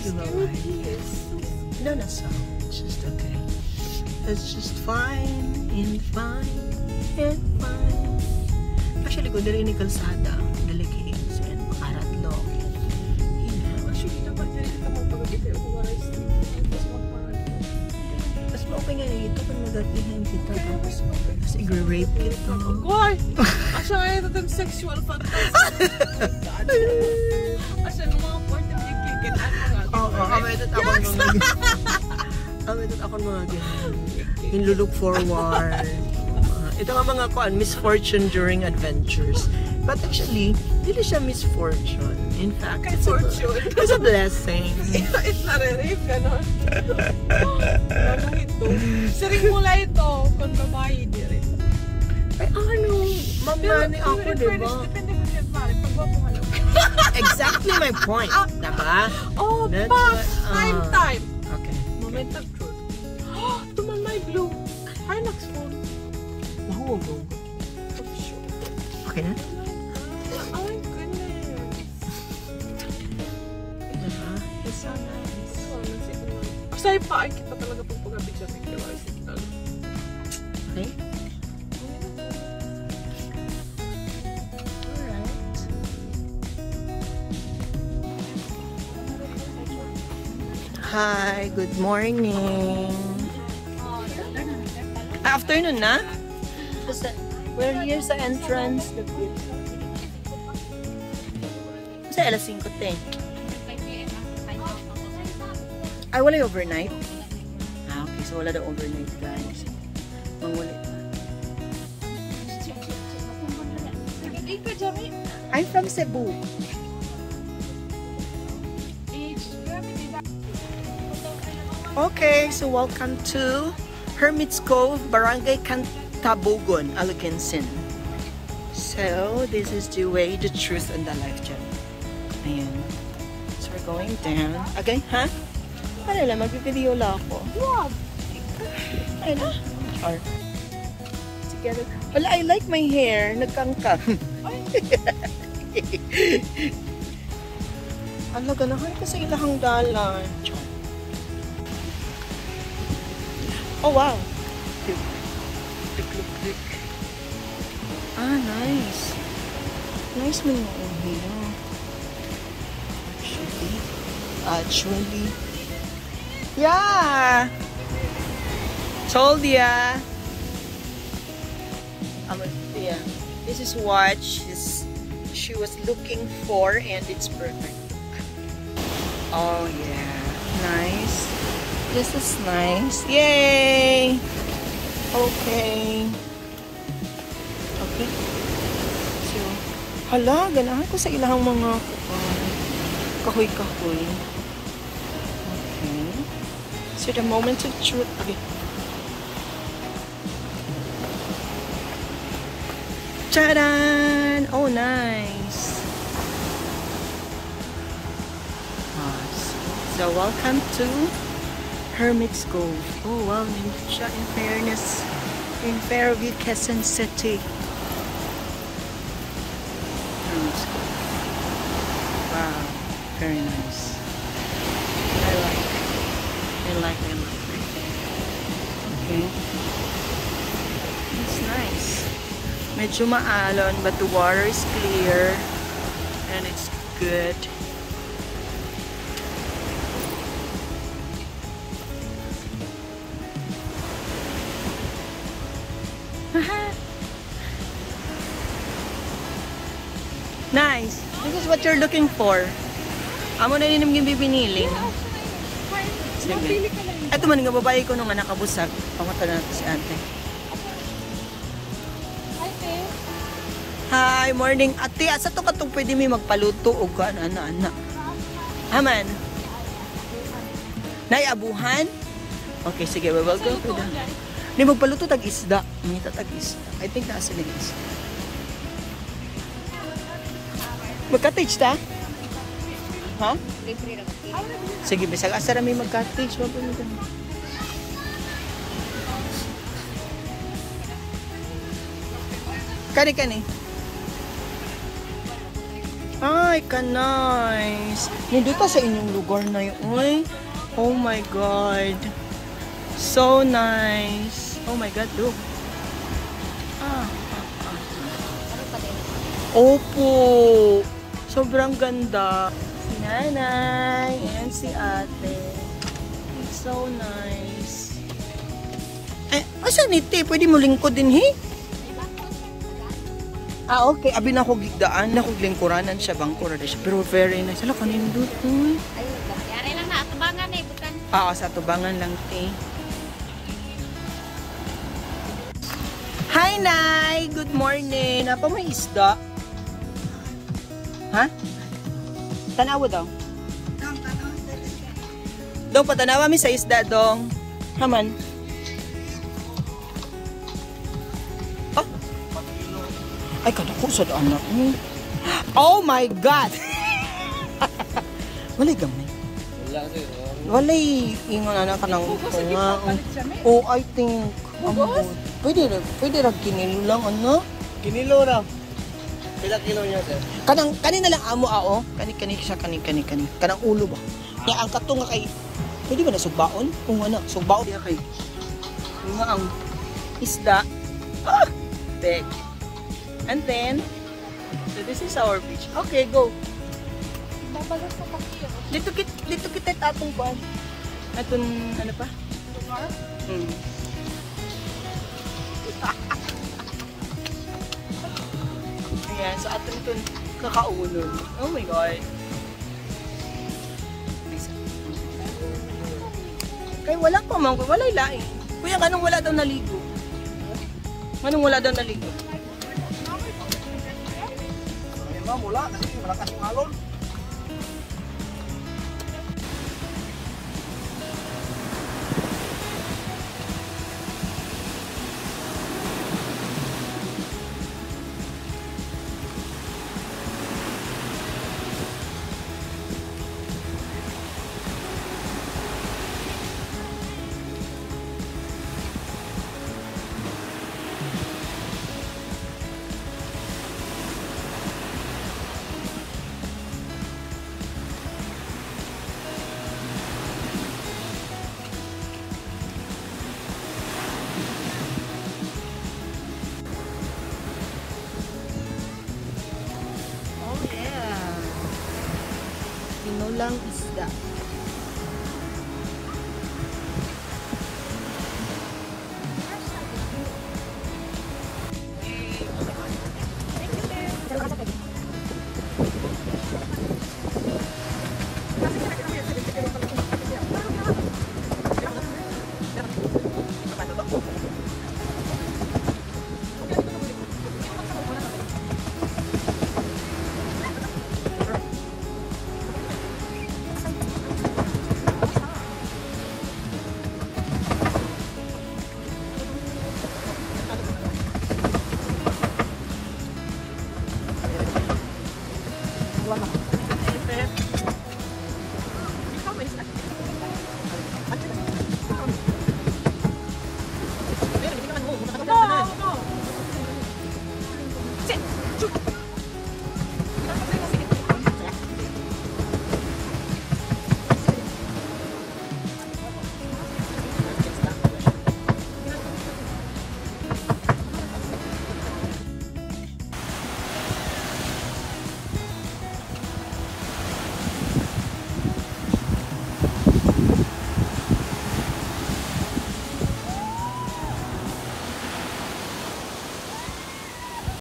You alright? No, no, so. It's just okay. It's just fine and fine and fine. Actually, kung dali ni kalsada, dali kids and makaratlo. Actually, dapat na rin ito magpagabi kayo kung wala yung Tapos magpagabi. Mas okay nga ito kung nagatihan kita. Tapos, tapos i-rape kita. Why? Asya nga ito itong sexual fantasy. Asya nung mga part na yung kikin. Ano nga? Oo, ametot ako ng mga ametot ako mga ganyan. Yung look forward. Uh, ito nga mga kuan, misfortune during adventures. But actually, hindi siya misfortune. In fact, it's a, it's a blessing. Ito, ito na-rape, ganon. Ano ito? Siring mula ito, kung babae, di rin. Ay, ano, mamani ako, di ba? Exactly my point. Diba? Oh, That's pa! what- Time, ah. time! Okay. Moment of truth. Tumalay blue. Hilux phone. Oh, sure. Okay na? Ay, goodness. Diba? It's so nice. Kasi pa, ay kita talaga pag pagabig sa picture. Hi, good morning. Afternoon na? We're here sa entrance. Sa alas 5 te. Ay, wala yung overnight? Ah, okay. So, wala daw overnight, guys. Mangulit. I'm from Cebu. Okay, so welcome to Hermit's Cove, Barangay Cantabugon, Alucansin. So, this is the way, the truth, and the life, Jen. Ayan. So, we're going down. Okay, ha? Ano lang, mag-video lang ako. Wow! Ay na. Or, together. Wala, I like my hair. Nagkangkang. Ano, ganahan ko sa ilahang dalan. Oh, wow. Look, look, look, look. Ah, nice. Nice mo yung hair. Actually. Actually. Yeah. Told ya. Um, yeah. This is what she's, she was looking for and it's perfect. Oh yeah. Nice. This is nice. Yay! Okay. Okay. So, hala, ganahan ko sa ilahang mga uh, kahoy-kahoy. Okay. So, the moment of truth. Okay. Charan! Oh, nice. So, welcome to Hermit's Cove. Oh, wow. Nandun siya in fairness. In Fairview, Quezon City. Hermit's Cove. Wow. Very nice. I like. I like, I like. Okay. It's nice. Medyo maalon, but the water is clear. And it's good. What you're looking for. Amo na ninim yung bibiniling. Sige. Ito man nga babae ko nung anak kabusag. Pangata na natin si ate. Hi, te. Hi, morning. Ate, asa to ka itong pwede may magpaluto o ka ana ana. Haman. Nay, abuhan? Okay, sige. We go to the... Hindi, magpaluto tag isda. Mangita tag isda. I think nasa na Magka-teach ta? Ha? Sige, bisag asa rami mo ganun. Kani kani. Ay, ka nice. Nandito sa inyong lugar na yun. Uy. Oh my God. So nice. Oh my God, look. Ah, ah, ah. Opo. Sobrang ganda. Si nanay and si ate. It's so nice. Eh, asa ni te? Pwede mo lingkod din, he? Ah, okay. Abi na ako gigdaan. Na ako lingkuranan siya. Bangkura na siya. Pero very nice. Hala, kanindot. Uy. Ayun, yari lang na atubangan eh, bukan. Ah, sa tubangan lang, te. Hi, Nay! Good morning! Napa may isda? Ha? Tanawa daw. Dong, patanawa mi sa isda, dong. Haman. Oh. Ay, kadako sa na. Mm. Oh my God! Walay gamay. Walay ingon ana ka nang nga. Oh, I think ambot. Pwede ra, pwede ra kinilo lang ano. Kinilo na. Pila kilo niya, sir? Kanang kani na lang amo ao. Kani kani siya kani kani kani. Kanang ulo ba? Ya ang kato nga kay Pwede ba na sugbaon? Kung ano, sugbaon diya kay. Yung nga ang isda. Ah! Big. And then, so this is our beach. Okay, go. Babalas sa pakiyo. Dito kit dito kita atong kuan. Atong ano pa? Lugar? Hmm. Ayan, sa atin ito kakaulog. Oh my God. Kay wala pa man, wala laing. Kuya, anong wala daw naligo? Anong wala daw naligo? Ayun ba, mula. Kasi malakas yung alon. Yeah. Pinulang isda.